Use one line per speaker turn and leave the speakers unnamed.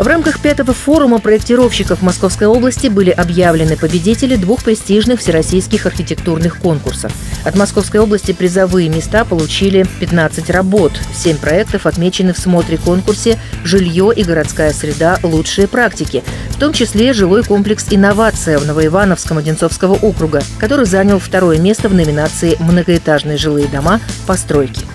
В рамках пятого форума проектировщиков Московской области были объявлены победители двух престижных всероссийских архитектурных конкурсов. От Московской области призовые места получили 15 работ. Семь проектов отмечены в смотре-конкурсе «Жилье и городская среда. Лучшие практики», в том числе жилой комплекс «Инновация» в Новоивановском Одинцовского округа, который занял второе место в номинации «Многоэтажные жилые дома. Постройки».